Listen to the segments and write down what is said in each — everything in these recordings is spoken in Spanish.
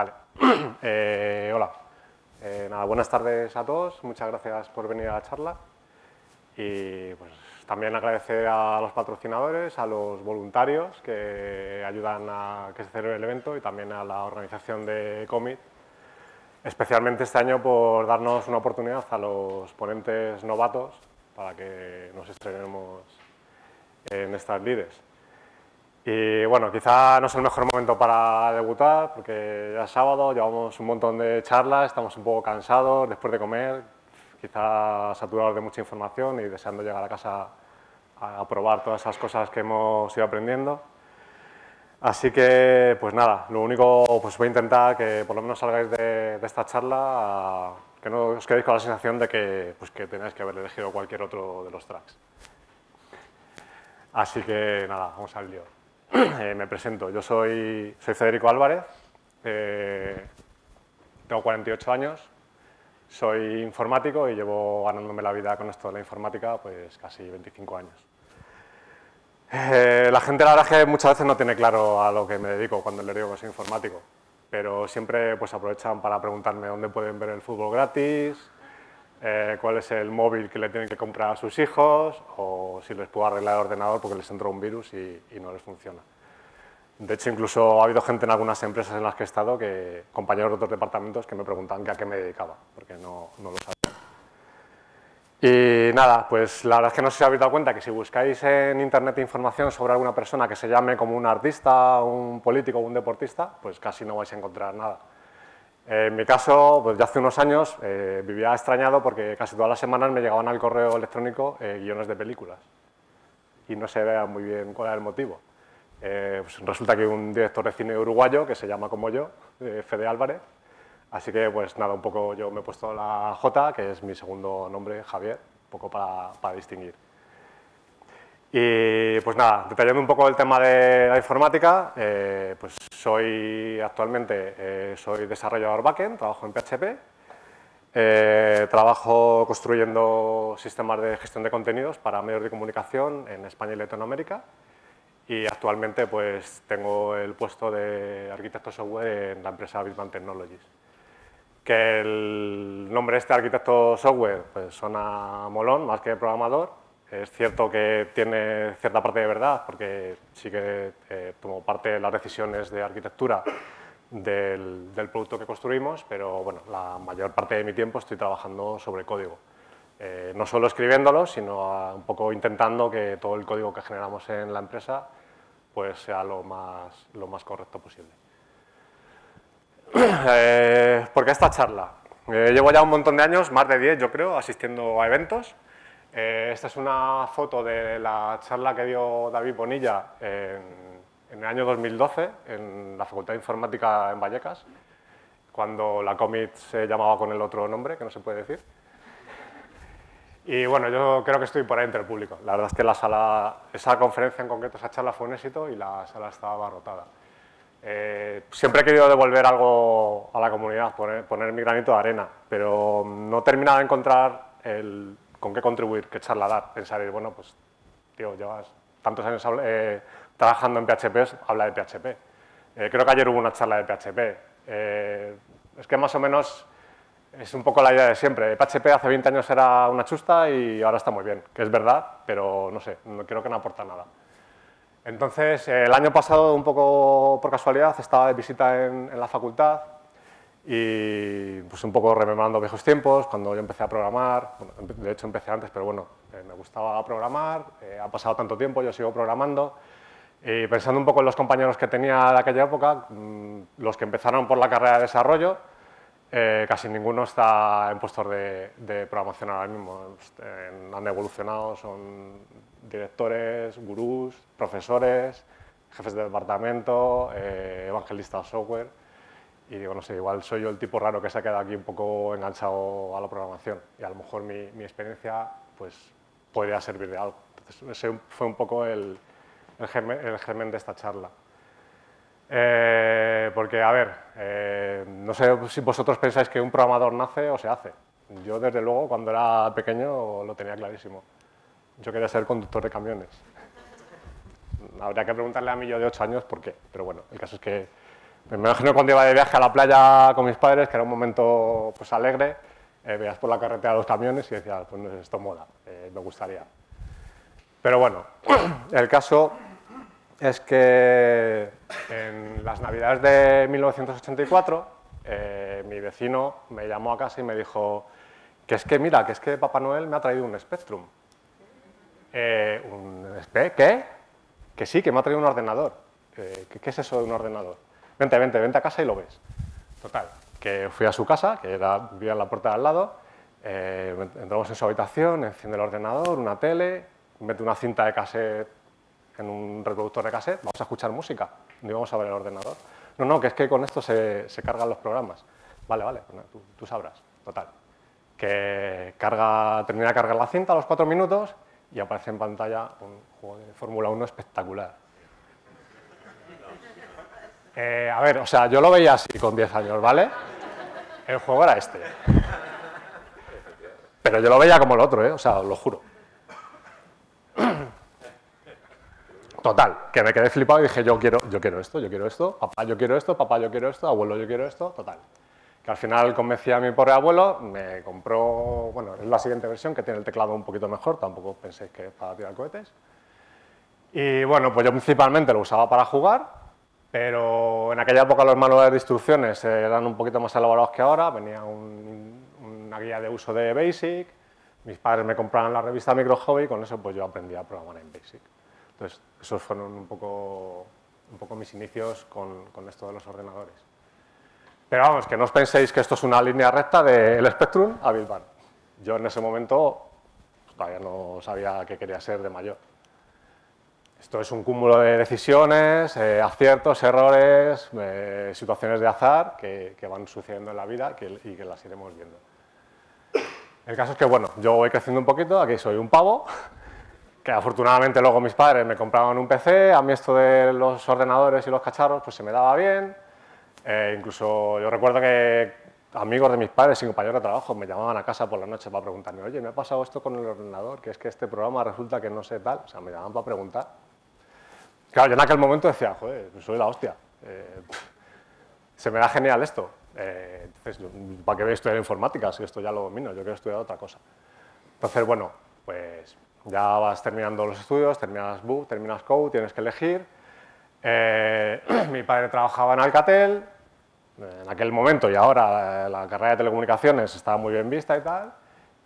Vale. Eh, hola. Eh, nada, buenas tardes a todos. Muchas gracias por venir a la charla. Y pues, también agradecer a los patrocinadores, a los voluntarios que ayudan a que se celebre el evento y también a la organización de Commit, especialmente este año por darnos una oportunidad a los ponentes novatos para que nos estrenemos en estas lides. Y bueno, quizá no es el mejor momento para debutar, porque ya es sábado, llevamos un montón de charlas, estamos un poco cansados después de comer, quizá saturados de mucha información y deseando llegar a casa a probar todas esas cosas que hemos ido aprendiendo. Así que, pues nada, lo único, pues voy a intentar que por lo menos salgáis de, esta charla, que no os quedéis con la sensación de que, pues que tenéis que haber elegido cualquier otro de los tracks. Así que nada, vamos al lío. Eh, me presento, yo soy, Federico Álvarez, eh, tengo 48 años, soy informático y llevo ganándome la vida con esto de la informática pues casi 25 años. Eh, la gente la verdad es que muchas veces no tiene claro a lo que me dedico cuando le digo que soy informático, pero siempre pues aprovechan para preguntarme dónde pueden ver el fútbol gratis, cuál es el móvil que le tienen que comprar a sus hijos o si les puedo arreglar el ordenador porque les entró un virus y no les funciona. De hecho, incluso ha habido gente en algunas empresas en las que he estado, que, compañeros de otros departamentos, que me preguntaban a qué me dedicaba, porque no, no lo sabía. Y nada, pues la verdad es que no sé si habéis dado cuenta que si buscáis en internet información sobre alguna persona que se llame como un artista, un político o un deportista, pues casi no vais a encontrar nada. En mi caso, pues ya hace unos años eh, vivía extrañado porque casi todas las semanas me llegaban al correo electrónico eh, guiones de películas y no se vea muy bien cuál era el motivo. Eh, pues resulta que un director de cine uruguayo que se llama como yo, eh, Fede Álvarez. Así que, pues nada, un poco yo me he puesto la J, que es mi segundo nombre, Javier, un poco para, para distinguir. Y pues nada, detallando un poco el tema de la informática, eh, pues soy actualmente soy desarrollador backend, trabajo en PHP, trabajo construyendo sistemas de gestión de contenidos para medios de comunicación en España y Latinoamérica y actualmente pues tengo el puesto de arquitecto software en la empresa Bitman Technologies. Que el nombre este arquitecto software pues suena molón más que programador. Es cierto que tiene cierta parte de verdad porque sí que eh, tomo parte de las decisiones de arquitectura del, producto que construimos, pero bueno, la mayor parte de mi tiempo estoy trabajando sobre código. Eh, no solo escribiéndolo, sino un poco intentando que todo el código que generamos en la empresa pues sea lo más, lo más correcto posible. Eh, ¿Por qué esta charla? Eh, llevo ya un montón de años, más de 10 yo creo, asistiendo a eventos. Eh, esta es una foto de la charla que dio David Bonilla en, en, el año 2012 en la Facultad de Informática en Vallecas, cuando la COMIT se llamaba con el otro nombre, que no se puede decir. Y bueno, yo creo que estoy por ahí entre el público. La verdad es que la sala, esa conferencia en concreto, esa charla fue un éxito y la sala estaba abarrotada. Eh, siempre he querido devolver algo a la comunidad, poner, mi granito de arena, pero no he terminado de encontrar el, con qué contribuir, qué charla dar. Pensar, bueno, pues, tío, llevas tantos años eh, trabajando en PHP, habla de PHP. Eh, creo que ayer hubo una charla de PHP. es que más o menos es un poco la idea de siempre. PHP hace 20 años era una chusta y ahora está muy bien, que es verdad, pero no sé, no, creo que no aporta nada. Entonces, el año pasado, un poco por casualidad, estaba de visita en, la facultad y pues un poco rememorando viejos tiempos, cuando yo empecé a programar, de hecho empecé antes, pero bueno, eh, me gustaba programar, eh, ha pasado tanto tiempo, yo sigo programando, y pensando un poco en los compañeros que tenía de aquella época, mm, los que empezaron por la carrera de desarrollo, eh, casi ninguno está en puestos de, programación ahora mismo. han evolucionado, son directores, gurús, profesores, jefes de departamento, evangelistas software. Y digo, no sé, igual soy yo el tipo raro que se ha quedado aquí un poco enganchado a la programación. Y a lo mejor mi, experiencia pues, podría servir de algo. ese fue un poco el, el germen de esta charla. Eh, porque, a ver, eh, no sé si vosotros pensáis que un programador nace o se hace. Yo, desde luego, cuando era pequeño lo tenía clarísimo. Yo quería ser conductor de camiones. Habría que preguntarle a mí yo de 8 años por qué, pero bueno, el caso es que Me imagino cuando iba de viaje a la playa con mis padres, que era un momento pues, alegre, eh, veías por la carretera los camiones y decías, pues esto mola, eh, me gustaría. Pero bueno, el caso es que en las navidades de 1984 eh, mi vecino me llamó a casa y me dijo que es que mira, que es que Papá Noel me ha traído un Spectrum. ¿Un Spe ¿Qué? Que sí, que me ha traído un ordenador. ¿qué, ¿Qué es eso de un ordenador? Vente, vente, vente a casa y lo ves. Total, que fui a su casa, que era, vivía la puerta de al lado, eh, entramos en su habitación, enciende el ordenador, una tele, mete una cinta de cassette en un reproductor de cassette, vamos a escuchar música, no vamos a ver el ordenador. No, no, que es que con esto se, cargan los programas. Vale, vale, pues tú, sabrás, total. Que carga, termina de cargar la cinta a los cuatro minutos y aparece en pantalla un juego de Fórmula 1 espectacular. Eh, a ver, o sea, yo lo veía así con 10 años, ¿vale? El juego era este. Pero yo lo veía como el otro, ¿eh? O sea, lo juro. Total, que me quedé flipado y dije, yo quiero, yo quiero esto, yo quiero esto, papá, yo quiero esto, papá, yo quiero esto, abuelo, yo quiero esto, total. Que al final convencí a mi pobre abuelo, me compró, bueno, es la siguiente versión que tiene el teclado un poquito mejor, tampoco penséis que es para tirar cohetes. Y bueno, pues yo principalmente lo usaba para jugar, pero en aquella época los manuales de instrucciones eran un poquito más elaborados que ahora, venía una guía de uso de BASIC, mis padres me compraban la revista Micro Hobby y con eso pues yo aprendí a programar en BASIC. Entonces, esos fueron un poco, mis inicios con, esto de los ordenadores. Pero vamos, que no os penséis que esto es una línea recta del Spectrum a Bilbao. Yo en ese momento pues, todavía no sabía qué quería ser de mayor. Esto es un cúmulo de decisiones, eh, aciertos, errores, eh, situaciones de azar que, que, van sucediendo en la vida y que las iremos viendo. El caso es que, bueno, yo voy creciendo un poquito, aquí soy un pavo, que afortunadamente luego mis padres me compraban un PC, a mí esto de los ordenadores y los cacharros pues se me daba bien, eh, incluso yo recuerdo que amigos de mis padres y compañeros de trabajo me llamaban a casa por la noche para preguntarme, oye, me ha pasado esto con el ordenador, que es que este programa resulta que no sé tal, o sea, me llamaban para preguntar. Claro, yo en aquel momento decía, joder, soy la hostia, eh, se me da genial esto, eh, entonces, ¿para qué voy a estudiar informática si esto ya lo domino? Yo quiero estudiar otra cosa. Entonces, bueno, pues ya vas terminando los estudios, terminas book, terminas code, tienes que elegir. Eh, mi padre trabajaba en Alcatel, en aquel momento y ahora la carrera de telecomunicaciones estaba muy bien vista y tal.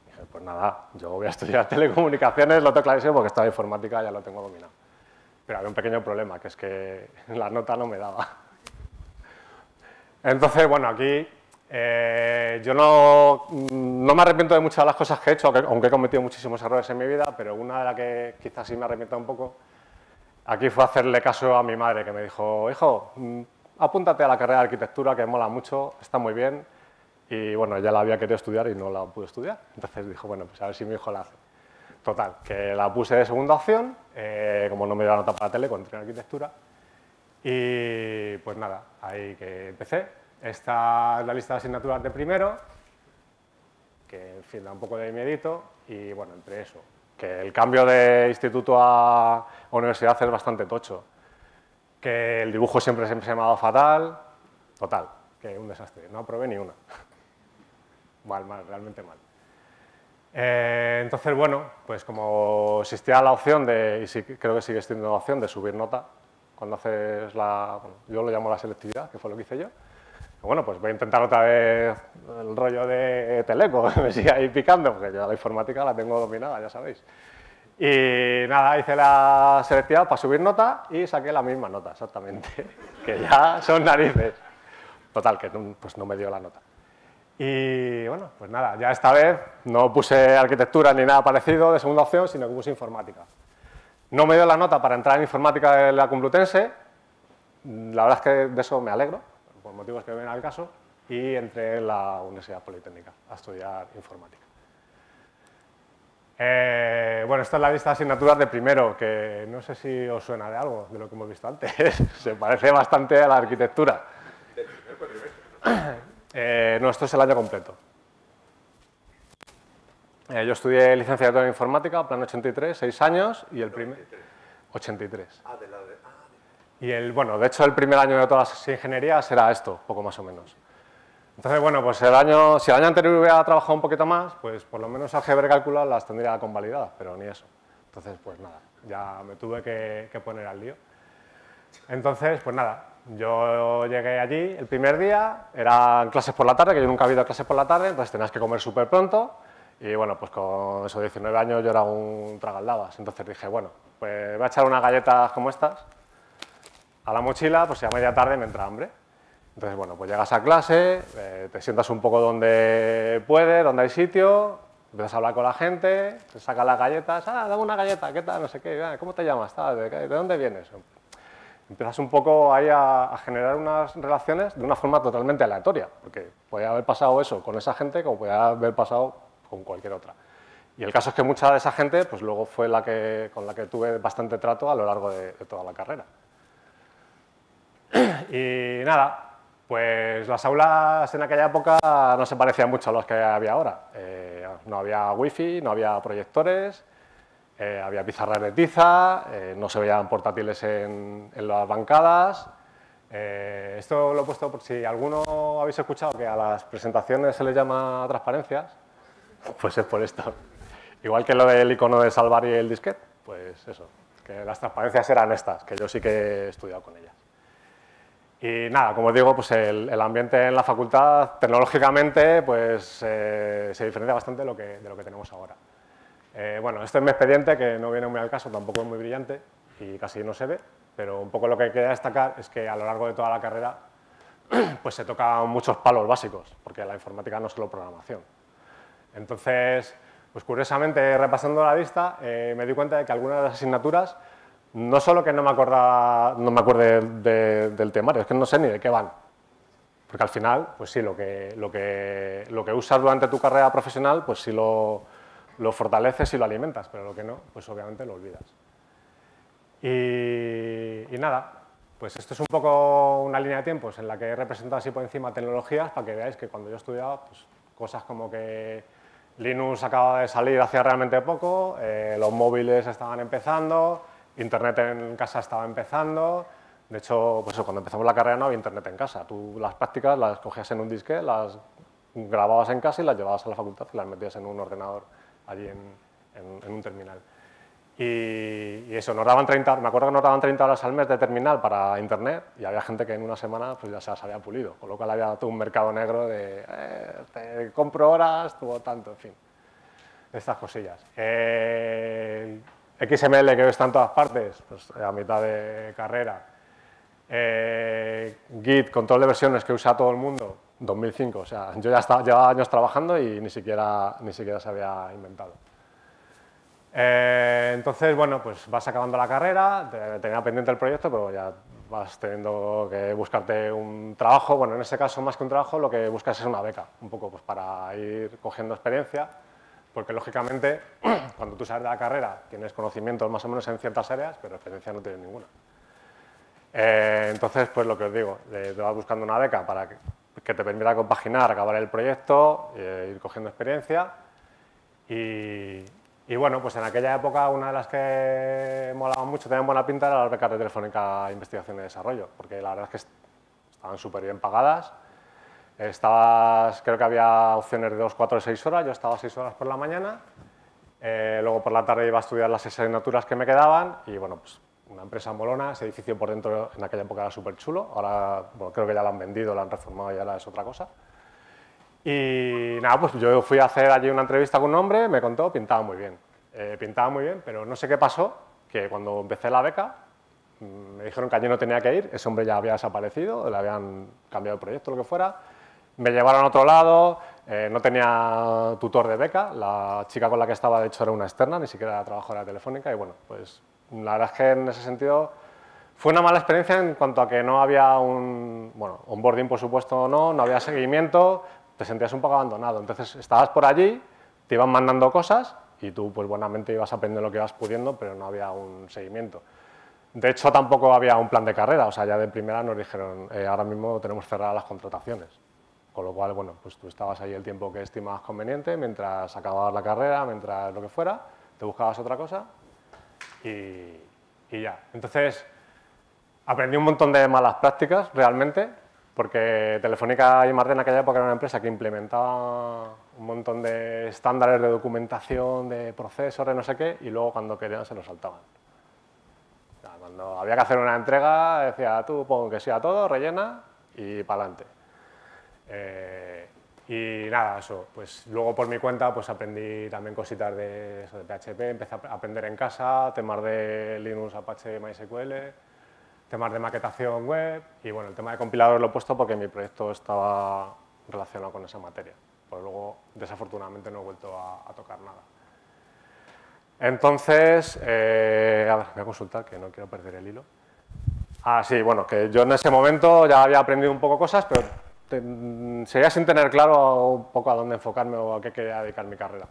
Dije, pues nada, yo voy a estudiar telecomunicaciones, lo tengo clarísimo porque estaba informática ya lo tengo dominado. Pero había un pequeño problema, que es que la nota no me daba. Entonces, bueno, aquí eh, yo no, no, me arrepiento de muchas de las cosas que he hecho, aunque he cometido muchísimos errores en mi vida, pero una de las que quizás sí me arrepiento un poco, aquí fue hacerle caso a mi madre, que me dijo, hijo, mm, apúntate a la carrera de arquitectura, que mola mucho, está muy bien, y bueno, ya la había querido estudiar y no la pude estudiar, entonces dijo, bueno, pues a ver si mi hijo la hace. Total, que la puse de segunda opción, eh, como no me dio la nota para la tele, en arquitectura, y pues nada, ahí que empecé. Esta es la lista de asignaturas de primero, que en fin da un poco de miedito, y bueno, entre eso, que el cambio de instituto a universidad es bastante tocho, que el dibujo siempre, siempre se me ha dado fatal, total, que un desastre, no aprobé ni una. mal, mal, realmente mal. Eh, entonces, bueno, pues como existía la opción de, y sí, creo que sigue existiendo la opción de subir nota, cuando haces la, yo lo llamo la selectividad, que fue lo que hice yo. Bueno, pues voy a intentar otra vez el rollo de Teleco, me sigue ahí picando, porque yo la informática la tengo dominada, ya sabéis. Y nada, hice la selectividad para subir nota y saqué la misma nota, exactamente, que ya son narices. Total, que pues no me dio la nota. Y bueno, pues nada, ya esta vez no puse arquitectura ni nada parecido de segunda opción, sino que puse informática. No me dio la nota para entrar en informática de la Complutense, la verdad es que de eso me alegro, por motivos que ven al caso, y entré en la Universidad Politécnica a estudiar informática. Eh, bueno, esta es la lista de asignaturas de primero, que no sé si os suena de algo, de lo que hemos visto antes. Se parece bastante a la arquitectura. ¿Del primer cuatrimestre? Eh, no, esto es el año completo. Eh, yo estudié licenciatura en informática, plan 83, seis años, y el primer... 83. Ah, de la de... Ah, Y el, bueno, de hecho el primer año de todas las ingenierías era esto, poco más o menos. Entonces, bueno, pues el año, si el año anterior hubiera trabajado un poquito más, pues por lo menos álgebra y cálculo las tendría convalidadas, pero ni eso. Entonces, pues nada, ya me tuve que, que poner al lío. Entonces, pues nada, yo llegué allí el primer día, eran clases por la tarde, que yo nunca había ido clases por la tarde, entonces tenías que comer súper pronto. Y bueno, pues con esos 19 años yo era un tragaldabas. Entonces dije, bueno, pues voy a echar unas galletas como estas a la mochila, pues si a media tarde me entra hambre. Entonces, bueno, pues llegas a clase, eh, te sientas un poco donde puedes, donde hay sitio, empiezas a hablar con la gente, te sacas las galletas, ah, dame una galleta, ¿qué tal? No sé qué, ¿cómo te llamas? ¿De, dónde vienes? Empiezas un poco ahí a, generar unas relaciones de una forma totalmente aleatoria, porque podía haber pasado eso con esa gente como podía haber pasado con cualquier otra. Y el caso es que mucha de esa gente, pues luego fue la que, con la que tuve bastante trato a lo largo de toda la carrera. Y nada, pues las aulas en aquella época no se parecían mucho a las que había ahora. Eh, no había wifi, no había proyectores, eh, había pizarras de tiza, eh, no se veían portátiles en, las bancadas. esto lo he puesto por si alguno habéis escuchado que a las presentaciones se les llama transparencias, pues es por esto. Igual que lo del icono de salvar y el disquete, pues eso, que las transparencias eran estas, que yo sí que he estudiado con ellas. Y nada, como os digo, pues el, ambiente en la facultad tecnológicamente pues, eh, se diferencia bastante de lo que tenemos ahora. Eh, bueno, este es mi expediente, que no viene muy al caso, tampoco es muy brillante y casi no se ve, pero un poco lo que quería destacar es que a lo largo de toda la carrera pues se tocan muchos palos básicos, porque la informática no es solo programación. Entonces, pues curiosamente, repasando la lista, eh, me di cuenta de que algunas de las asignaturas no solo que no me, acuerda, no me acuerde del temario, es que no sé ni de qué van. Porque al final, pues sí, lo que, lo que, lo que usas durante tu carrera profesional, pues sí lo, lo fortaleces y lo alimentas, pero lo que no, pues obviamente lo olvidas. Y, nada, pues esto es un poco una línea de tiempos en la que he representado así por encima tecnologías para que veáis que cuando yo estudiaba, pues cosas como que Linux acaba de salir hace realmente poco, eh, los móviles estaban empezando, Internet en casa estaba empezando, de hecho, pues cuando empezamos la carrera no había internet en casa. Tú las prácticas las cogías en un disque, las grababas en casa y las llevabas a la facultad y las metías en un ordenador allí en, un terminal. Y, eso, nos daban 30, me acuerdo que nos daban 30 horas al mes de terminal para internet y había gente que en una semana pues ya se las había pulido, con lo cual había todo un mercado negro de eh, compro horas, tuvo tanto, en fin, estas cosillas. XML que está en todas partes, pues a mitad de carrera. Eh, Git, control de versiones que usa todo el mundo, 2005. O sea, yo ya estaba, llevaba años trabajando y ni siquiera, ni siquiera se había inventado. Eh, entonces, bueno, pues vas acabando la carrera, tenía pendiente el proyecto, pero ya vas teniendo que buscarte un trabajo. Bueno, en ese caso, más que un trabajo, lo que buscas es una beca, un poco pues para ir cogiendo experiencia porque lógicamente cuando tú sales de la carrera tienes conocimientos más o menos en ciertas áreas, pero experiencia no tienes ninguna. Eh, entonces, pues lo que os digo, te vas buscando una beca para que, te permita compaginar, acabar el proyecto, e ir cogiendo experiencia. Y, bueno, pues en aquella época una de las que molaban mucho, tenían buena pinta, era las becas de Telefónica Investigación y Desarrollo, porque la verdad es que estaban súper bien pagadas. Estabas, creo que había opciones de 2, 4 6 horas, yo estaba 6 horas por la mañana, eh, luego por la tarde iba a estudiar las asignaturas que me quedaban y bueno, pues una empresa molona, ese edificio por dentro en aquella época era súper chulo, ahora creo que ya lo han vendido, lo han reformado y ahora es otra cosa. Y nada, pues yo fui a hacer allí una entrevista con un hombre, me contó, pintaba muy bien, eh, pintaba muy bien, pero no sé qué pasó, que cuando empecé la beca mm, me dijeron que allí no tenía que ir, ese hombre ya había desaparecido, le habían cambiado el proyecto, lo que fuera, me llevaron a otro lado, eh, no tenía tutor de beca, la chica con la que estaba de hecho era una externa, ni siquiera trabajadora telefónica y bueno, pues la verdad es que en ese sentido fue una mala experiencia en cuanto a que no había un, bueno, onboarding por supuesto no, no había seguimiento, te sentías un poco abandonado, entonces estabas por allí, te iban mandando cosas y tú pues buenamente ibas aprendiendo lo que ibas pudiendo, pero no había un seguimiento. De hecho, tampoco había un plan de carrera, o sea, ya de primera nos dijeron, eh, ahora mismo tenemos cerradas las contrataciones. Con lo cual, bueno, pues tú estabas ahí el tiempo que estimabas conveniente, mientras acababas la carrera, mientras lo que fuera, te buscabas otra cosa y, ya. Entonces, Aprendí un montón de malas prácticas, realmente, porque Telefónica y Marte en aquella época era una empresa que implementaba un montón de estándares de documentación, de procesores, no sé qué, y luego cuando querían se lo saltaban. cuando había que hacer una entrega, decía, tú pon que sea todo, rellena y para adelante. Eh, y nada, eso, pues luego por mi cuenta pues aprendí también cositas de, eso, de PHP, empecé a aprender en casa, temas de Linux, Apache, MySQL, temas de maquetación web y bueno, el tema de compilador lo he puesto porque mi proyecto estaba relacionado con esa materia. Pues luego, desafortunadamente, no he vuelto a, tocar nada. Entonces, eh, a ver, voy a consultar que no quiero perder el hilo. Ah, sí, bueno, que yo en ese momento ya había aprendido un poco cosas, pero seguía sin tener claro un poco a dónde enfocarme o a qué quería dedicar mi carrera.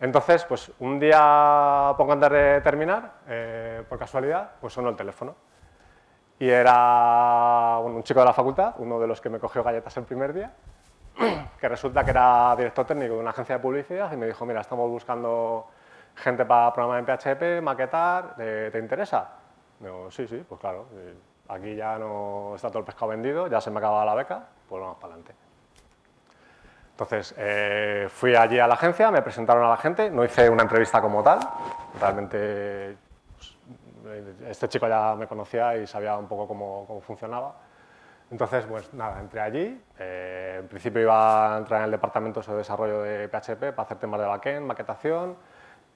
Entonces, pues un día, poco antes de terminar, eh, por casualidad, pues sonó el teléfono. Y era un chico de la facultad, uno de los que me cogió galletas el primer día, que resulta que era director técnico de una agencia de publicidad y me dijo, mira, estamos buscando gente para programar en PHP, maquetar, ¿te, interesa? Digo, sí, sí, pues claro, aquí ya no está todo el pescado vendido, ya se me acaba la beca, pues vamos para adelante. Entonces, eh, fui allí a la agencia, me presentaron a la gente, no hice una entrevista como tal, realmente este chico ya me conocía y sabía un poco cómo, funcionaba. Entonces, pues nada, entré allí. Eh, en principio iba a entrar en el departamento de desarrollo de PHP para hacer temas de backend, maquetación.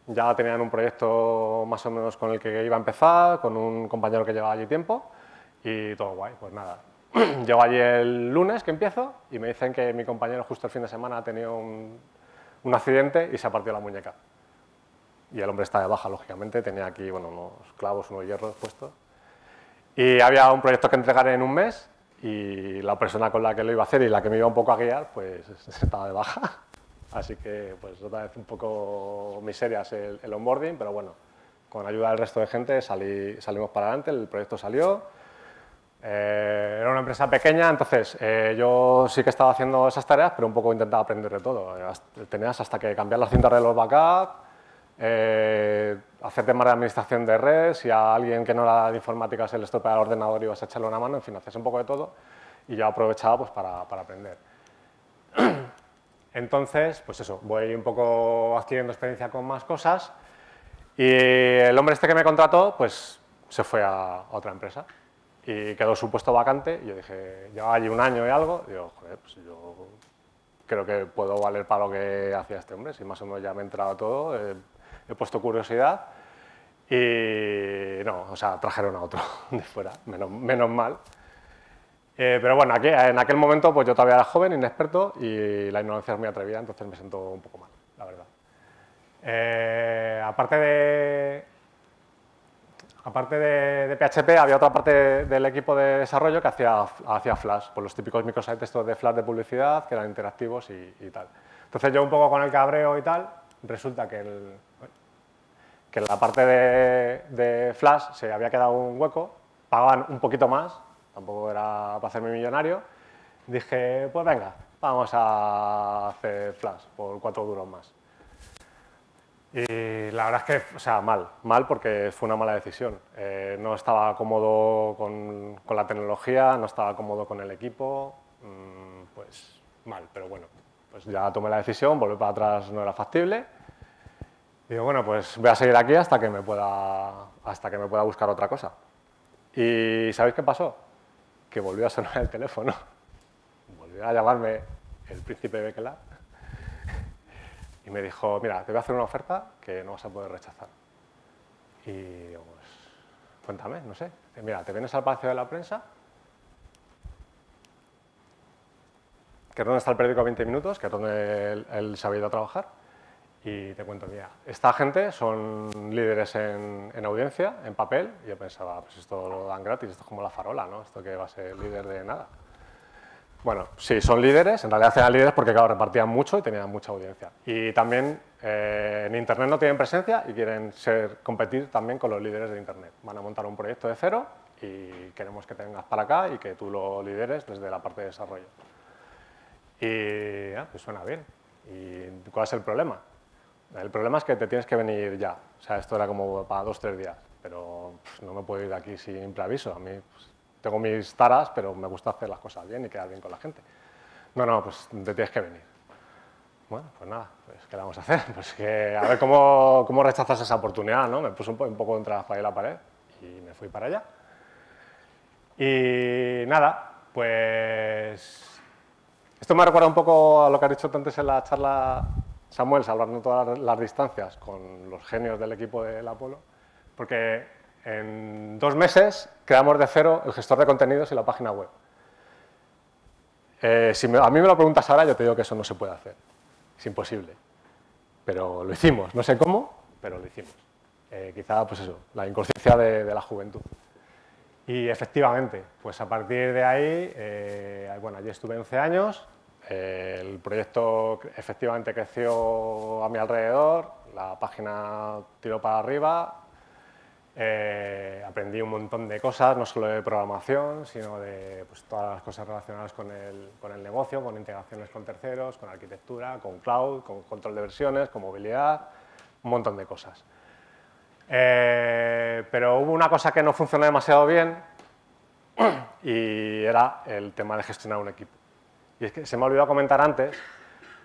Ya tenían un proyecto más o menos con el que iba a empezar, con un compañero que llevaba allí tiempo y todo guay. Pues nada, llego allí el lunes que empiezo y me dicen que mi compañero justo el fin de semana ha tenido un, un accidente y se ha partido la muñeca y el hombre está de baja, lógicamente, tenía aquí bueno, unos clavos, unos hierros puestos. Y había un proyecto que entregar en un mes y la persona con la que lo iba a hacer y la que me iba un poco a guiar, pues estaba de baja. Así que, pues otra vez un poco miserias el, el onboarding, pero bueno, con ayuda del resto de gente salí, salimos para adelante, el proyecto salió. Eh, era una empresa pequeña, entonces eh, yo sí que estaba haciendo esas tareas, pero un poco intentaba aprender de todo. Tenías hasta que cambiar las cintas de los backups, eh, hacer temas de administración de redes, si a alguien que no era de informática se le estropea el ordenador y vas a echarle una mano, en fin, haces un poco de todo y yo aprovechaba pues, para, para aprender. Entonces, pues eso, voy un poco adquiriendo experiencia con más cosas y el hombre este que me contrató, pues se fue a, otra empresa y quedó su puesto vacante y yo dije, llevaba allí un año y algo, digo, joder, pues yo creo que puedo valer para lo que hacía este hombre, si más o menos ya me he entrado todo, eh, he puesto curiosidad y no, o sea, trajeron a otro de fuera, menos, menos mal. Eh, pero bueno, aquí, en aquel momento pues yo todavía era joven, inexperto y la ignorancia es muy atrevida, entonces me siento un poco mal, la verdad. Eh, aparte de, aparte de, PHP, había otra parte del equipo de desarrollo que hacía, hacía Flash, por los típicos microsites de Flash de publicidad, que eran interactivos y, tal. Entonces yo un poco con el cabreo y tal, resulta que que la parte de, Flash se había quedado un hueco, pagaban un poquito más, tampoco era para hacerme millonario, dije, pues venga, vamos a hacer Flash por cuatro duros más. Y la verdad es que, o sea, mal, mal porque fue una mala decisión. Eh, no estaba cómodo con, con, la tecnología, no estaba cómodo con el equipo, mm, pues mal, pero bueno, pues ya tomé la decisión, volver para atrás no era factible Digo, bueno, pues voy a seguir aquí hasta que me pueda, hasta que me pueda buscar otra cosa. ¿Y sabéis qué pasó? Que volvió a sonar el teléfono. Volvió a llamarme el príncipe Bekela me dijo, mira, te voy a hacer una oferta que no vas a poder rechazar. Y digo, pues, cuéntame, no sé. Mira, te vienes al Palacio de la Prensa, que es donde está el periódico 20 minutos, que es donde él, él se ha ido a trabajar, y te cuento, mira, esta gente son líderes en, audiencia, en papel, y yo pensaba, pues esto lo dan gratis, esto es como la farola, ¿no? Esto que va a ser líder de nada. Bueno, sí, son líderes, en realidad eran líderes porque, claro, repartían mucho y tenían mucha audiencia. Y también eh, en Internet no tienen presencia y quieren ser, competir también con los líderes de Internet. Van a montar un proyecto de cero y queremos que te vengas para acá y que tú lo lideres desde la parte de desarrollo. Y, ah, suena bien. ¿Y cuál es el problema? El problema es que te tienes que venir ya. O sea, esto era como para dos, tres días. pero no me puedo ir de aquí sin preaviso. A mí pues, tengo mis taras, pero me gusta hacer las cosas bien y quedar bien con la gente. No, no, pues te tienes que venir. Bueno, pues nada, pues ¿qué le vamos a hacer? Pues que a ver cómo, cómo rechazas esa oportunidad, ¿no? Me puse un, un poco entre la y la pared y me fui para allá. Y nada, pues esto me recuerda un poco a lo que ha dicho antes en la charla Samuel, salvando todas las distancias con los genios del equipo del Apolo, porque en dos meses creamos de cero el gestor de contenidos y la página web. Eh, si a mí me lo preguntas ahora, yo te digo que eso no se puede hacer. Es imposible. Pero lo hicimos. No sé cómo, pero lo hicimos. Eh, quizá, pues eso, la inconsciencia de, la juventud. Y efectivamente, pues a partir de ahí, eh, bueno, allí estuve 11 años, el proyecto efectivamente creció a mi alrededor, la página tiró para arriba, eh, aprendí un montón de cosas, no solo de programación, sino de pues, todas las cosas relacionadas con el, con el, negocio, con integraciones con terceros, con arquitectura, con cloud, con control de versiones, con movilidad, un montón de cosas. Eh, pero hubo una cosa que no funcionó demasiado bien y era el tema de gestionar un equipo. Y es que se me ha olvidado comentar antes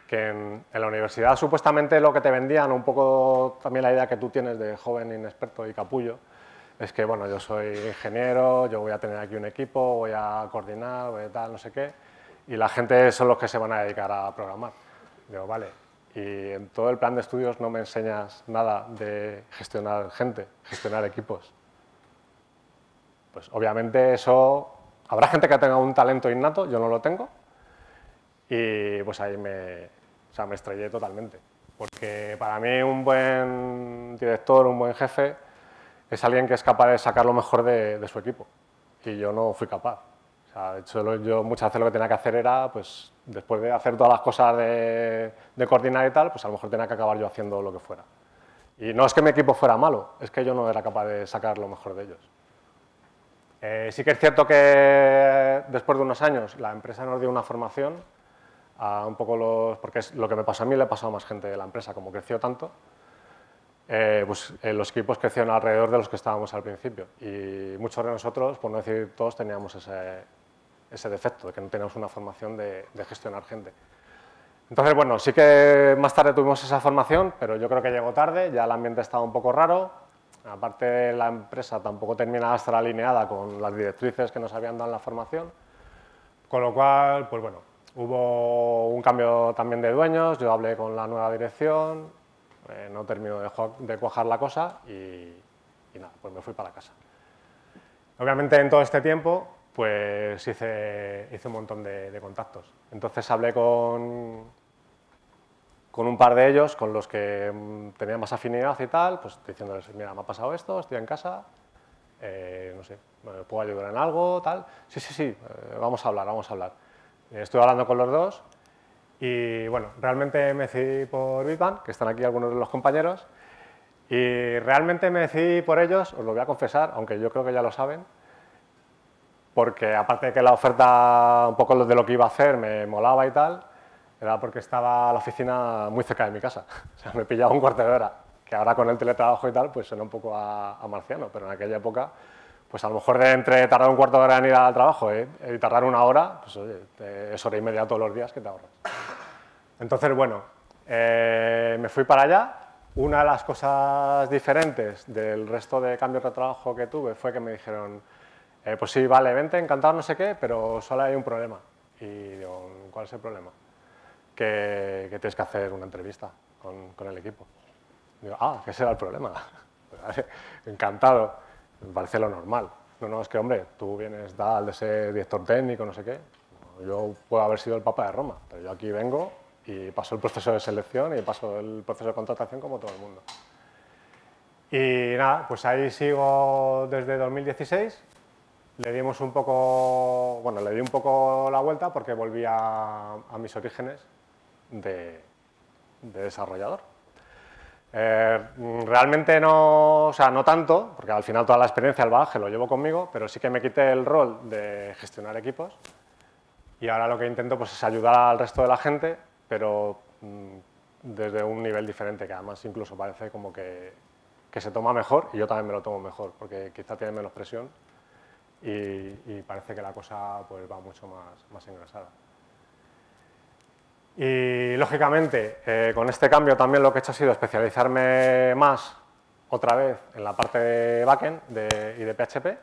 que en, la universidad supuestamente lo que te vendían, un poco también la idea que tú tienes de joven inexperto y capullo, es que bueno, yo soy ingeniero, yo voy a tener aquí un equipo, voy a coordinar, voy a tal, no sé qué, y la gente son los que se van a dedicar a programar. Digo, vale, y en todo el plan de estudios no me enseñas nada de gestionar gente, gestionar equipos. Pues obviamente eso, habrá gente que tenga un talento innato, yo no lo tengo, y pues ahí me, o sea, me estrellé totalmente. Porque para mí un buen director, un buen jefe, es alguien que es capaz de sacar lo mejor de, de su equipo. Y yo no fui capaz. O sea, de hecho, yo muchas veces lo que tenía que hacer era, pues, después de hacer todas las cosas de, de coordinar y tal, pues a lo mejor tenía que acabar yo haciendo lo que fuera. Y no es que mi equipo fuera malo, es que yo no era capaz de sacar lo mejor de ellos. Eh, sí que es cierto que después de unos años la empresa nos dio una formación a un poco los, porque es lo que me pasó a mí le ha pasado a más gente de la empresa, como creció tanto, eh, pues eh, los equipos crecieron alrededor de los que estábamos al principio. Y muchos de nosotros, por no decir todos, teníamos ese, ese defecto de que no teníamos una formación de, de, gestionar gente. Entonces, bueno, sí que más tarde tuvimos esa formación, pero yo creo que llegó tarde, ya el ambiente estaba un poco raro, aparte la empresa tampoco terminaba de estar alineada con las directrices que nos habían dado en la formación, con lo cual, pues bueno, Hubo un cambio también de dueños, yo hablé con la nueva dirección, eh, no terminó de, cuajar la cosa y, nada, pues me fui para casa. Obviamente en todo este tiempo pues hice, hice un montón de, de, contactos. Entonces hablé con, con un par de ellos, con los que mm, tenía más afinidad y tal, pues diciéndoles, mira, me ha pasado esto, estoy en casa, eh, no sé, ¿me puedo ayudar en algo, tal? Sí, sí, sí, eh, vamos a hablar, vamos a hablar. Estuve hablando con los dos y bueno, realmente me decidí por Bitban, que están aquí algunos de los compañeros, y realmente me decidí por ellos, os lo voy a confesar, aunque yo creo que ya lo saben, porque aparte de que la oferta, un poco de lo que iba a hacer, me molaba y tal, era porque estaba la oficina muy cerca de mi casa. O sea, me pillaba un cuarto de hora, que ahora con el teletrabajo y tal, pues suena un poco a, a marciano, pero en aquella época pues a lo mejor de entre tardar un cuarto de hora en ir al trabajo ¿eh? y tardar una hora, pues oye, es hora y media todos los días que te ahorras. Entonces, bueno, eh, me fui para allá. Una de las cosas diferentes del resto de cambios de trabajo que tuve fue que me dijeron, eh, pues sí, vale, vente, encantado, no sé qué, pero solo hay un problema. Y digo, ¿cuál es el problema? Que, que tienes que hacer una entrevista con, con el equipo. Digo, ah, ¿qué será el problema? encantado me parece lo normal. No, no, es que, hombre, tú vienes tal de ser director técnico, no sé qué. Yo puedo haber sido el Papa de Roma, pero yo aquí vengo y paso el proceso de selección y paso el proceso de contratación como todo el mundo. Y nada, pues ahí sigo desde 2016. Le dimos un poco, bueno, le di un poco la vuelta porque volví a, mis orígenes de desarrollador. Eh, realmente no, o sea, no tanto, porque al final toda la experiencia, el bagaje lo llevo conmigo, pero sí que me quité el rol de gestionar equipos y ahora lo que intento pues, es ayudar al resto de la gente, pero mm, desde un nivel diferente, que además incluso parece como que, que se toma mejor y yo también me lo tomo mejor, porque quizá tiene menos presión y, parece que la cosa pues, va mucho más, más engrasada. Y lógicamente, eh, con este cambio también lo que he hecho ha sido especializarme más otra vez en la parte de backend y de PHP,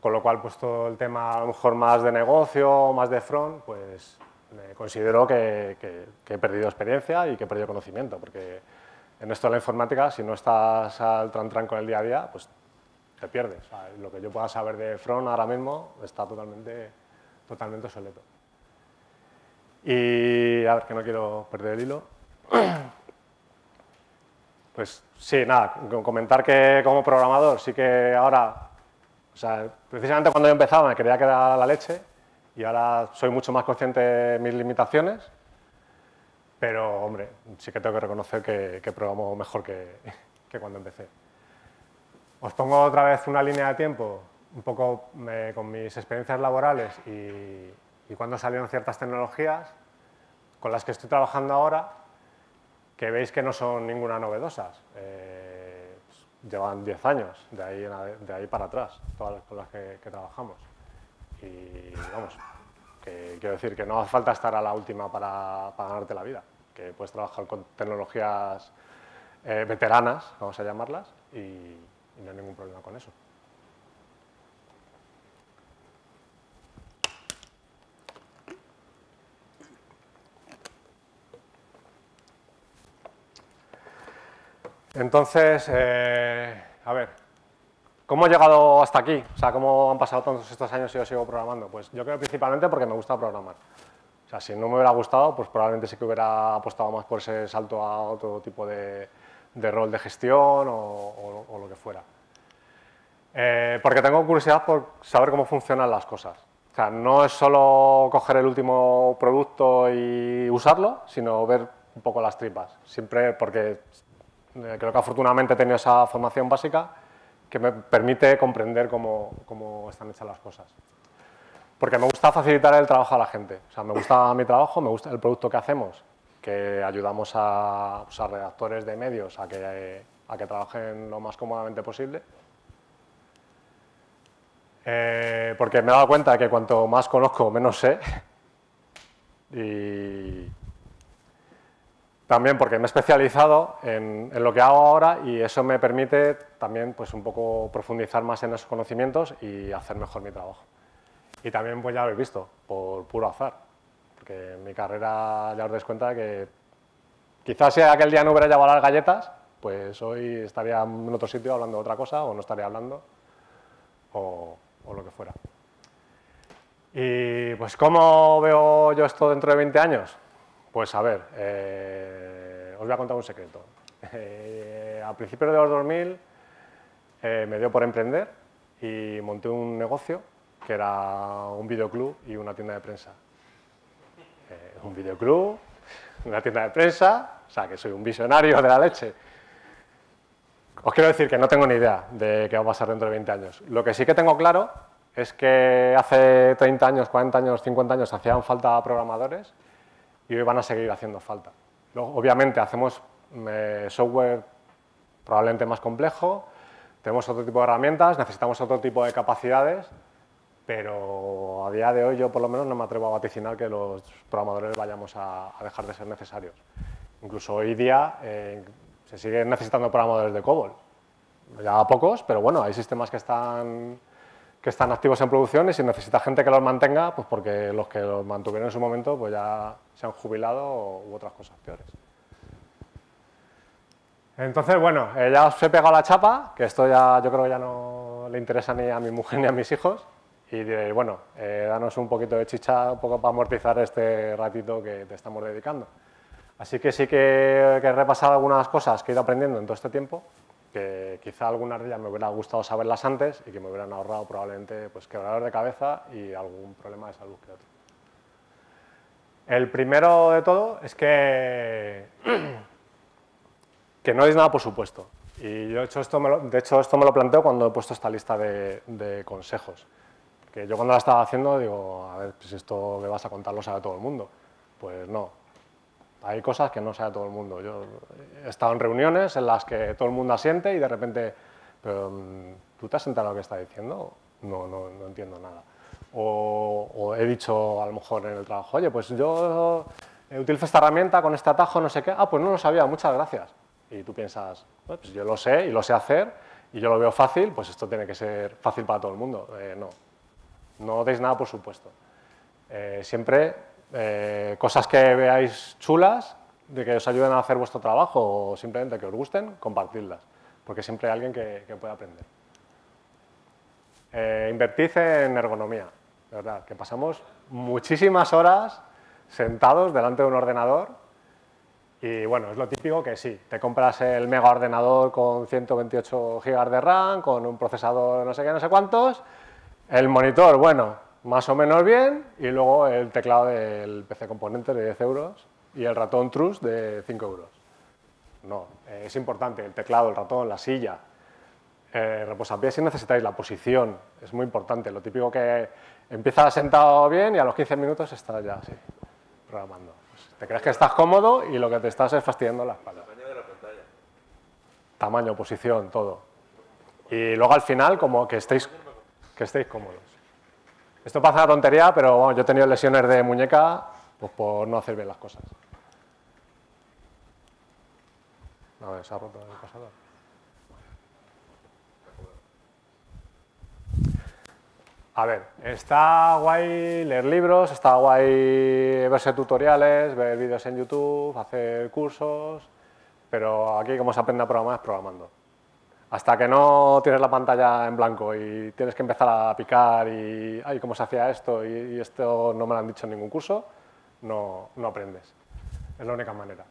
con lo cual pues todo el tema a lo mejor más de negocio, más de front, pues me considero que, he perdido experiencia y que he perdido conocimiento, porque en esto de la informática, si no estás al tran, con el día a día, pues te pierdes. lo que yo pueda saber de front ahora mismo está totalmente, totalmente obsoleto. Y a ver, que no quiero perder el hilo. Pues sí, nada, comentar que como programador sí que ahora, o sea, precisamente cuando yo empezaba me creía que era la leche y ahora soy mucho más consciente de mis limitaciones, pero hombre, sí que tengo que reconocer que, programo mejor que, que, cuando empecé. Os pongo otra vez una línea de tiempo, un poco con mis experiencias laborales y, y cuando salieron ciertas tecnologías con las que estoy trabajando ahora que veis que no son ninguna novedosas. Eh, pues, llevan 10 años, de ahí, para atrás, todas las con las que, trabajamos. Y vamos, que, quiero decir que no hace falta estar a la última para, ganarte la vida, que puedes trabajar con tecnologías eh, veteranas, vamos a llamarlas, y no hay ningún problema con eso. Entonces, eh, a ver, ¿cómo he llegado hasta aquí? O sea, ¿cómo han pasado todos estos años y yo sigo programando? Pues yo creo principalmente porque me gusta programar. O sea, si no me hubiera gustado, pues probablemente sí que hubiera apostado más por ese salto a otro tipo de, rol de gestión o, lo que fuera. Eh, porque tengo curiosidad por saber cómo funcionan las cosas. O sea, no es solo coger el último producto y usarlo, sino ver un poco las tripas. Siempre porque creo que afortunadamente he tenido esa formación básica que me permite comprender cómo, cómo, están hechas las cosas. Porque me gusta facilitar el trabajo a la gente. O sea, me gusta mi trabajo, me gusta el producto que hacemos, que ayudamos a, pues, a redactores de medios a que, a que trabajen lo más cómodamente posible. Eh, porque me he dado cuenta de que cuanto más conozco, menos sé. Y, también porque me he especializado en, lo que hago ahora y eso me permite también pues, un poco profundizar más en esos conocimientos y hacer mejor mi trabajo. Y también pues ya lo habéis visto, por puro azar, porque en mi carrera ya os dais cuenta que quizás si aquel día no hubiera llevado las galletas, pues hoy estaría en otro sitio hablando de otra cosa o no estaría hablando o, o lo que fuera. Y pues ¿cómo veo yo esto dentro de 20 años? Pues a ver, eh, os voy a contar un secreto. Eh, a principios de los 2000 eh, me dio por emprender y monté un negocio que era un videoclub y una tienda de prensa. un videoclub, una tienda de prensa, o sea que soy un visionario de la leche. Os quiero decir que no tengo ni idea de qué va a pasar dentro de 20 años. Lo que sí que tengo claro es que hace 30 años, 40 años, 50 años hacían falta programadores y hoy van a seguir haciendo falta. obviamente hacemos eh, software probablemente más complejo, tenemos otro tipo de herramientas, necesitamos otro tipo de capacidades, pero a día de hoy yo por lo menos no me atrevo a vaticinar que los programadores vayamos a, dejar de ser necesarios. Incluso hoy día eh, se siguen necesitando programadores de COBOL. Ya pocos, pero bueno, hay sistemas que están que están activos en producción y si necesita gente que los mantenga, pues porque los que los mantuvieron en su momento pues ya se han jubilado u otras cosas peores. Entonces, bueno, eh, ya os he pegado la chapa, que esto ya yo creo que ya no le interesa ni a mi mujer ni a mis hijos. Y diréis, bueno, eh, danos un poquito de chicha, un poco para amortizar este ratito que te estamos dedicando. Así que sí que, que he repasado algunas cosas que he ido aprendiendo en todo este tiempo que quizá algunas de ellas me hubiera gustado saberlas antes y que me hubieran ahorrado probablemente pues, quebradores de cabeza y algún problema de salud que otro. El primero de todo es que, que no es nada por supuesto. Y yo, hecho, esto de hecho, esto me lo planteo cuando he puesto esta lista de, de consejos. Que yo cuando la estaba haciendo digo, a ver, pues esto que vas a contarlo sabe todo el mundo. Pues no. Hay cosas que no sabe todo el mundo. Yo he estado en reuniones en las que todo el mundo asiente y de repente, pero, mm, ¿tú te has enterado lo que está diciendo? No, no, no entiendo nada. O, o, he dicho a lo mejor en el trabajo, oye, pues yo utilizo esta herramienta con este atajo, no sé qué. Ah, pues no lo sabía, muchas gracias. Y tú piensas, pues yo lo sé y lo sé hacer y yo lo veo fácil, pues esto tiene que ser fácil para todo el mundo. Eh, no, no deis nada por supuesto. Eh, siempre eh, cosas que veáis chulas, de que os ayuden a hacer vuestro trabajo o simplemente que os gusten, compartidlas, porque siempre hay alguien que, que puede aprender. Eh, invertid en ergonomía, verdad, que pasamos muchísimas horas sentados delante de un ordenador y bueno, es lo típico que sí, te compras el mega ordenador con 128 GB de RAM, con un procesador no sé qué, no sé cuántos, el monitor, bueno, más o menos bien, y luego el teclado del PC Componente de 10 euros y el ratón Trus de 5 euros. No, es importante el teclado, el ratón, la silla. Eh, reposapiés si necesitáis la posición, es muy importante. Lo típico que empieza sentado bien y a los 15 minutos está ya así, programando. Pues te crees que estás cómodo y lo que te estás es fastidiando la espalda. Tamaño de la pantalla. Tamaño, posición, todo. Y luego al final, como que estéis, que estéis cómodos. Esto pasa una tontería, pero bueno, yo he tenido lesiones de muñeca pues, por no hacer bien las cosas. A ver, se ha roto el pasador. A ver, está guay leer libros, está guay verse tutoriales, ver vídeos en YouTube, hacer cursos, pero aquí como se aprende a programar es programando. Hasta que no tienes la pantalla en blanco y tienes que empezar a picar y, ay, ¿cómo se hacía esto? Y, esto no me lo han dicho en ningún curso, no, no aprendes. Es la única manera.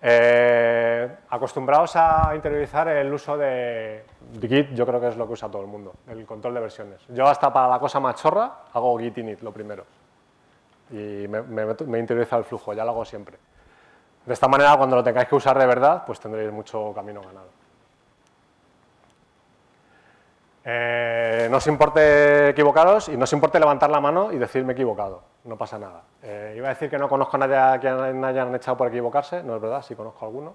Eh, acostumbrados a interiorizar el uso de Git, yo creo que es lo que usa todo el mundo, el control de versiones. Yo hasta para la cosa más chorra hago Git init lo primero y me, me, me interioriza el flujo, ya lo hago siempre. De esta manera, cuando lo tengáis que usar de verdad, pues tendréis mucho camino ganado. Eh, no os importe equivocaros y no os importe levantar la mano y decir me he equivocado, no pasa nada. Eh, iba a decir que no conozco a nadie a quien hayan echado por equivocarse, no es verdad, sí conozco a alguno,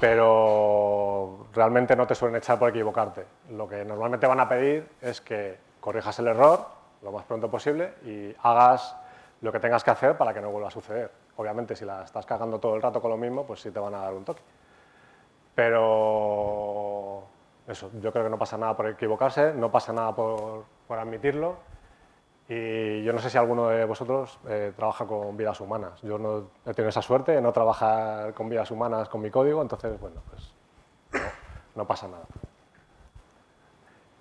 pero realmente no te suelen echar por equivocarte. Lo que normalmente van a pedir es que corrijas el error lo más pronto posible y hagas lo que tengas que hacer para que no vuelva a suceder. Obviamente, si la estás cagando todo el rato con lo mismo, pues sí te van a dar un toque. Pero eso, yo creo que no pasa nada por equivocarse, no pasa nada por, por admitirlo. Y yo no sé si alguno de vosotros eh, trabaja con vidas humanas. Yo no he tenido esa suerte de no trabajar con vidas humanas con mi código, entonces, bueno, pues no, pasa nada.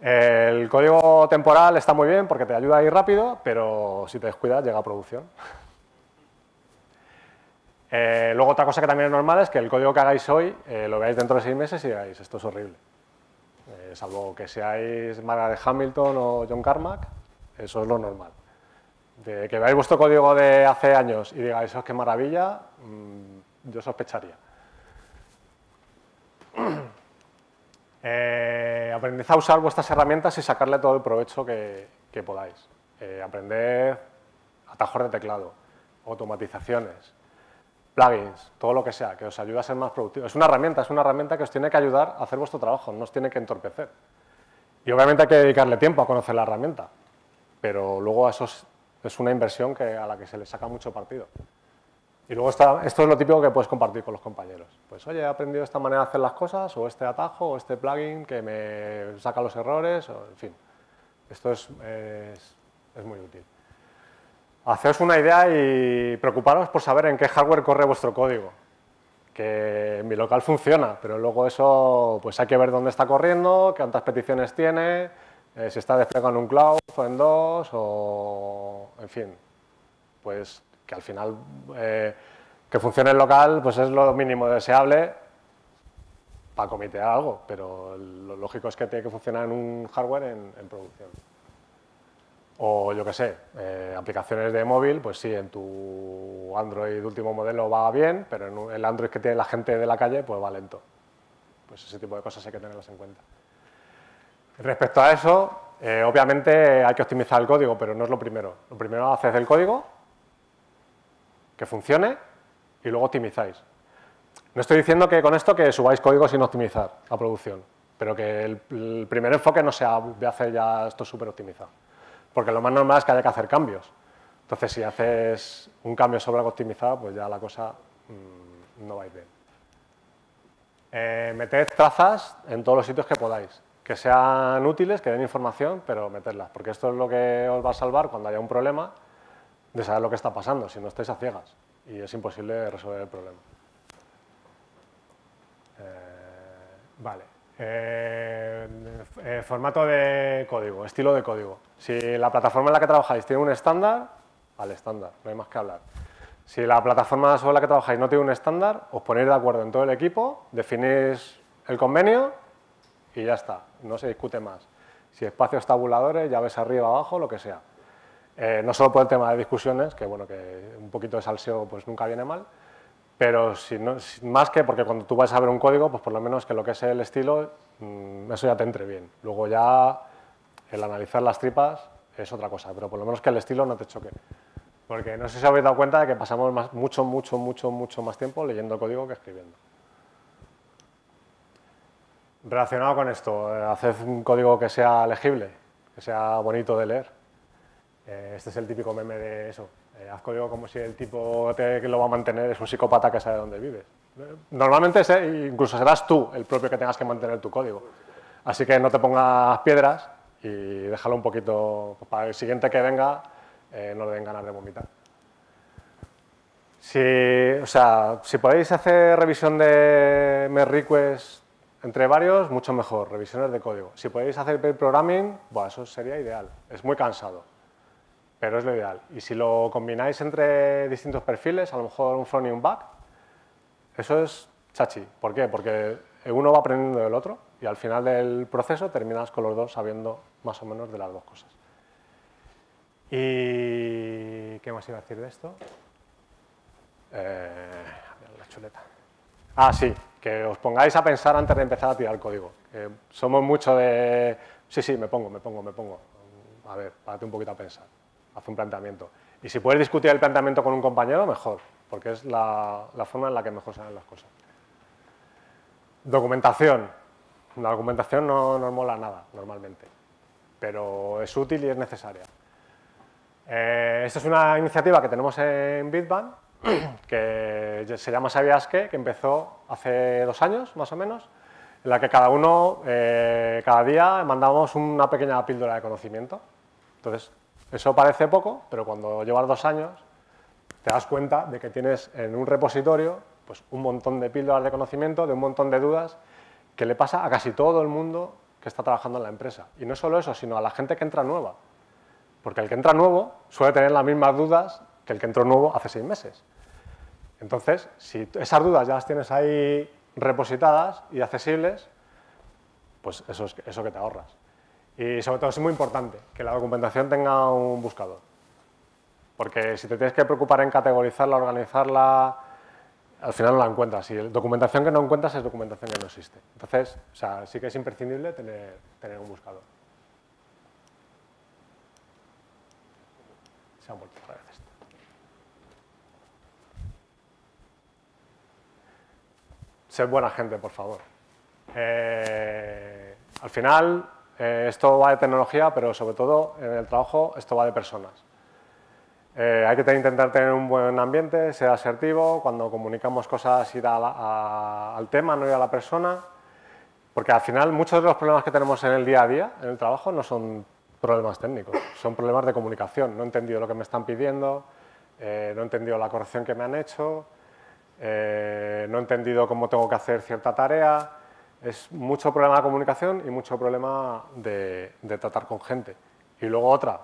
El código temporal está muy bien porque te ayuda a ir rápido, pero si te descuidas llega a producción. Eh, luego otra cosa que también es normal es que el código que hagáis hoy eh, lo veáis dentro de seis meses y digáis, esto es horrible. Salvo que seáis Margaret Hamilton o John Carmack, eso es lo normal. De que veáis vuestro código de hace años y digáis, eso es qué maravilla, mmm, yo sospecharía. Eh, aprended a usar vuestras herramientas y sacarle todo el provecho que, que podáis. Eh, aprended atajos de teclado, automatizaciones, plugins, todo lo que sea, que os ayude a ser más productivos. Es una herramienta, es una herramienta que os tiene que ayudar a hacer vuestro trabajo, no os tiene que entorpecer. Y obviamente hay que dedicarle tiempo a conocer la herramienta, pero luego eso es, una inversión que, a la que se le saca mucho partido. Y luego está, esto es lo típico que puedes compartir con los compañeros. Pues, oye, he aprendido esta manera de hacer las cosas, o este atajo, o este plugin que me saca los errores, o, en fin. Esto es, es, es muy útil. Haceos una idea y preocuparos por saber en qué hardware corre vuestro código. Que en mi local funciona, pero luego eso pues hay que ver dónde está corriendo, cuántas peticiones tiene, eh, si está desplegado en un cloud o en dos, o en fin. Pues que al final eh, que funcione en local pues es lo mínimo deseable para comitear algo, pero lo lógico es que tiene que funcionar en un hardware en producción. O yo qué sé, eh, aplicaciones de móvil, pues sí, en tu Android último modelo va bien, pero en el Android que tiene la gente de la calle, pues va lento. Pues ese tipo de cosas hay que tenerlas en cuenta. Respecto a eso, eh, obviamente hay que optimizar el código, pero no es lo primero. Lo primero haces el código que funcione y luego optimizáis. No estoy diciendo que con esto que subáis código sin optimizar a producción, pero que el, primer enfoque no sea de hacer ya esto súper optimizado. Porque lo más normal es que haya que hacer cambios. Entonces, si haces un cambio sobre algo optimizado, pues ya la cosa mm, no va a ir bien. Eh, meted trazas en todos los sitios que podáis, que sean útiles, que den información, pero meterlas, porque esto es lo que os va a salvar cuando haya un problema de saber lo que está pasando, si no estáis a ciegas y es imposible resolver el problema. Eh, vale. Eh, formato de código, estilo de código. Si la plataforma en la que trabajáis tiene un estándar, al estándar, no hay más que hablar. Si la plataforma sobre la que trabajáis no tiene un estándar, os ponéis de acuerdo en todo el equipo, definís el convenio y ya está, no se discute más. Si espacios tabuladores, llaves arriba, abajo, lo que sea. Eh, no solo por el tema de discusiones, que bueno, que un poquito de salseo pues nunca viene mal, pero si no, más que porque cuando tú vas a ver un código, pues por lo menos que lo que es el estilo, mm, eso ya te entre bien. Luego ya el analizar las tripas es otra cosa, pero por lo menos que el estilo no te choque. Porque no sé si habéis dado cuenta de que pasamos mucho, mucho, mucho, mucho más tiempo leyendo código que escribiendo. Relacionado con esto, eh, haced un código que sea legible, que sea bonito de leer. Eh, este es el típico meme de eso. Eh, haz código como si el tipo que lo va a mantener es un psicópata que sabe dónde vives. Normalmente incluso serás tú el propio que tengas que mantener tu código. Así que no te pongas piedras y déjalo un poquito pues, para el siguiente que venga eh, no le den ganas de vomitar. Si, o sea, si podéis hacer revisión de merge request entre varios, mucho mejor, revisiones de código. Si podéis hacer pair programming, bueno, eso sería ideal. Es muy cansado, pero es lo ideal. Y si lo combináis entre distintos perfiles, a lo mejor un front y un back, eso es chachi. ¿Por qué? Porque uno va aprendiendo del otro y al final del proceso terminas con los dos sabiendo más o menos de las dos cosas. ¿Y qué más iba a decir de esto? Eh, la chuleta. Ah, sí, que os pongáis a pensar antes de empezar a tirar código. somos mucho de, sí, sí, me pongo, me pongo, me pongo. A ver, párate un poquito a pensar, haz un planteamiento. Y si puedes discutir el planteamiento con un compañero, mejor, porque es la, forma en la que mejor salen las cosas. Documentación. La documentación no nos mola nada, normalmente, pero es útil y es necesaria. Eh, esta es una iniciativa que tenemos en Bitband, que se llama Sabías que, que empezó hace dos años, más o menos, en la que cada uno, eh, cada día, mandamos una pequeña píldora de conocimiento. Entonces, eso parece poco, pero cuando llevas dos años, te das cuenta de que tienes en un repositorio pues, un montón de píldoras de conocimiento, de un montón de dudas, que le pasa a casi todo el mundo que está trabajando en la empresa. Y no solo eso, sino a la gente que entra nueva. Porque el que entra nuevo suele tener las mismas dudas que el que entró nuevo hace seis meses. Entonces, si esas dudas ya las tienes ahí repositadas y accesibles, pues eso es eso que te ahorras. Y sobre todo es muy importante que la documentación tenga un buscador. Porque si te tienes que preocupar en categorizarla, organizarla, al final no la encuentras. Y documentación que no encuentras es documentación que no existe. Entonces, o sea, sí que es imprescindible tener, un buscador. Se han vuelto otra vez esto. Sed buena gente, por favor. Eh, al final, eh, esto va de tecnología, pero sobre todo en el trabajo esto va de personas. Eh, hay que intentar tener un buen ambiente, ser asertivo, cuando comunicamos cosas ir al tema, no ir a la persona, porque al final muchos de los problemas que tenemos en el día a día, en el trabajo, no son problemas técnicos, son problemas de comunicación. No he entendido lo que me están pidiendo, eh, no he entendido la corrección que me han hecho, eh, no he entendido cómo tengo que hacer cierta tarea. Es mucho problema de comunicación y mucho problema de, tratar con gente. Y luego otra,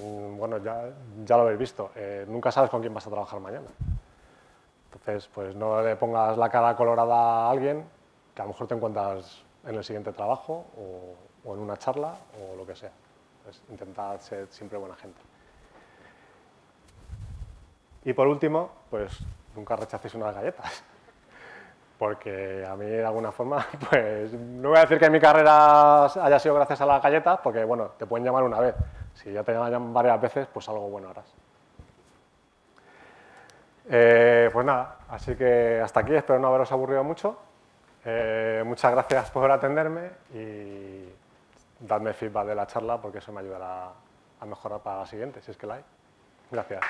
mm, bueno, ya, ya lo habéis visto, eh, nunca sabes con quién vas a trabajar mañana. Entonces, pues no le pongas la cara colorada a alguien que a lo mejor te encuentras en el siguiente trabajo o, en una charla o lo que sea. Intentad ser siempre buena gente. Y por último, pues nunca rechacéis unas galletas. Porque a mí, de alguna forma, pues no voy a decir que mi carrera haya sido gracias a las galletas, porque bueno, te pueden llamar una vez. Si ya te llaman varias veces, pues algo bueno harás. Eh, pues nada, así que hasta aquí, espero no haberos aburrido mucho. Eh, muchas gracias por atenderme y dadme feedback de la charla porque eso me ayudará a mejorar para la siguiente, si es que la hay. Gracias.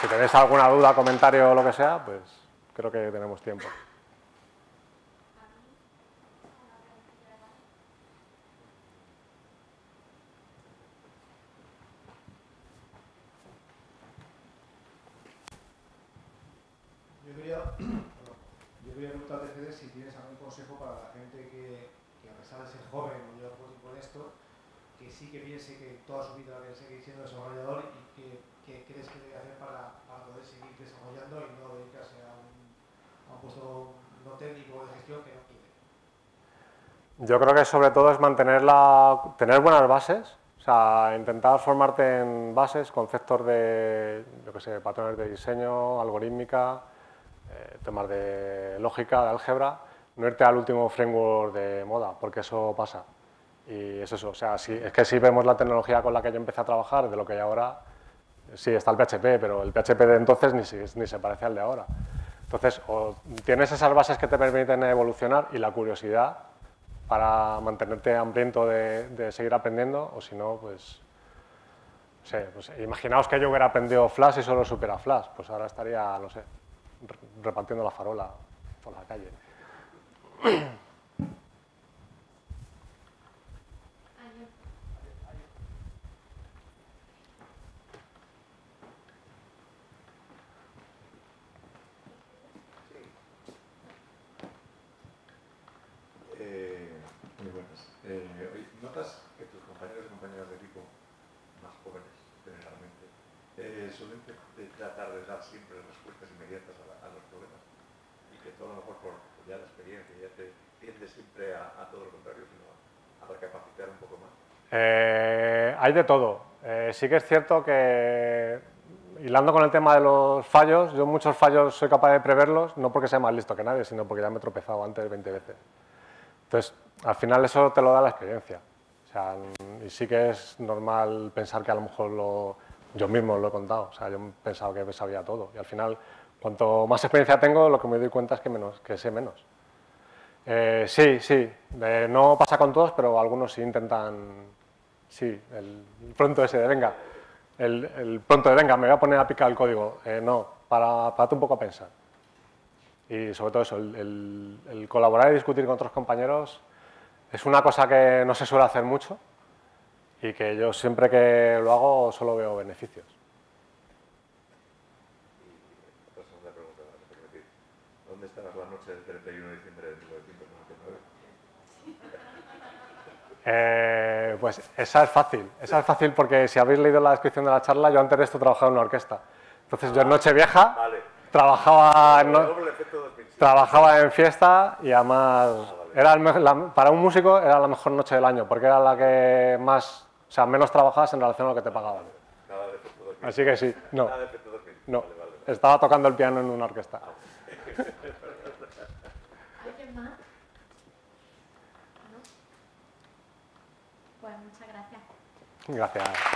Si tenéis alguna duda, comentario o lo que sea, pues creo que tenemos tiempo. sí que piense que toda su vida debe seguir siendo desarrollador y qué crees que debe hacer para, poder seguir desarrollando y no dedicarse a un, puesto no técnico de gestión que no quiere. Yo creo que sobre todo es mantener la, tener buenas bases, o sea, intentar formarte en bases, conceptos de, yo que sé, patrones de diseño, algorítmica, eh, temas de lógica, de álgebra, no irte al último framework de moda, porque eso pasa. Y es eso, o sea, si, es que si vemos la tecnología con la que yo empecé a trabajar, de lo que hay ahora, sí, está el PHP, pero el PHP de entonces ni, ni se parece al de ahora. Entonces, o tienes esas bases que te permiten evolucionar y la curiosidad para mantenerte hambriento de, seguir aprendiendo, o si no, pues, no sé, pues imaginaos que yo hubiera aprendido Flash y solo supiera Flash, pues ahora estaría, no sé, repartiendo la farola por la calle. Tratar de dar siempre respuestas inmediatas a, los problemas y que todo a lo mejor por ya la experiencia ya te tiende siempre a, todo lo contrario, sino a, recapacitar un poco más. Eh, hay de todo. Eh, sí que es cierto que, hilando con el tema de los fallos, yo muchos fallos soy capaz de preverlos, no porque sea más listo que nadie, sino porque ya me he tropezado antes 20 veces. Entonces, al final eso te lo da la experiencia. O sea, y sí que es normal pensar que a lo mejor lo, yo mismo lo he contado, o sea, yo he pensado que sabía todo y al final, cuanto más experiencia tengo, lo que me doy cuenta es que, menos, que sé menos. Eh, sí, sí, no pasa con todos, pero algunos sí intentan, sí, el, pronto ese de venga, el, pronto de venga, me voy a poner a picar el código, eh, no, para, para un poco a pensar. Y sobre todo eso, el colaborar y discutir con otros compañeros es una cosa que no se suele hacer mucho, y que yo siempre que lo hago solo veo beneficios. ¿Dónde estabas la noche del 31 de diciembre de 1999? Eh, pues esa es fácil, esa es fácil porque si habéis leído la descripción de la charla, yo antes de esto trabajaba en una orquesta. Entonces yo en Nochevieja vale. trabajaba, en, trabajaba en fiesta y además ah, era para un músico era la mejor noche del año porque era la que más o sea, menos trabajabas en relación a lo que te pagaban. Nada de Así que sí, no. Nada de No, estaba tocando el piano en una orquesta. ¿Alguien más? ¿No? Pues muchas gracias. Gracias.